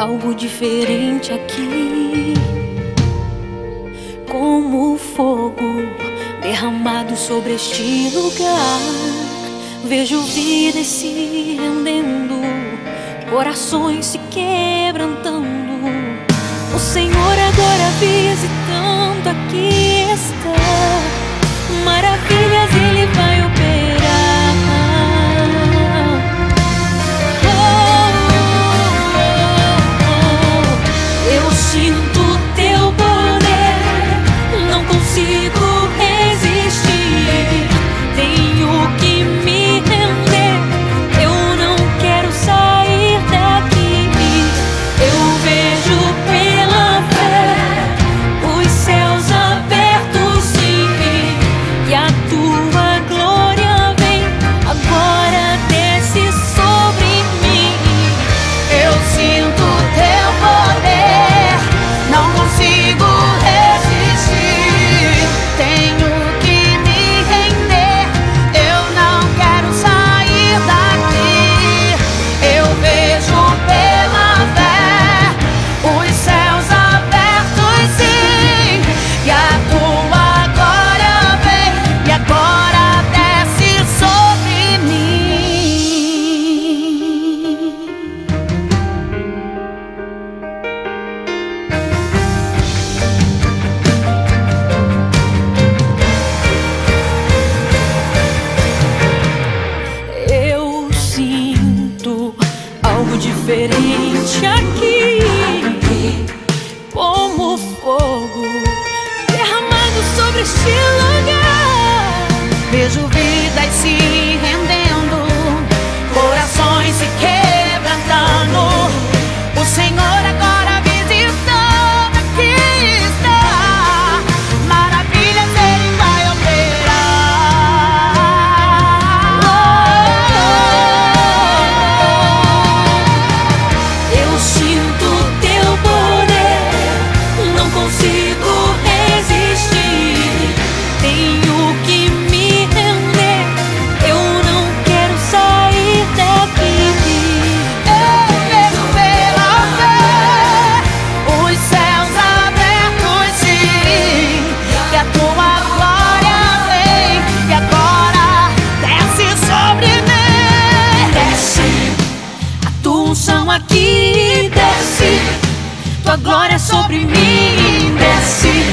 algo diferente aqui. Como o fogo derramado sobre este lugar, vejo vidas se rendendo, corações se quebrantando. O Senhor agora visitando aqui está, maravilha. differenza unção aqui desce, tua glória sobre mim desce,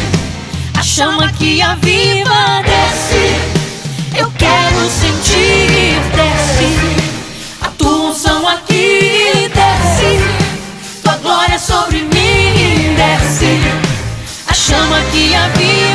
a chama que aviva desce, eu quero sentir desce, a tua unção aqui desce, tua glória sobre mim desce, a chama que aviva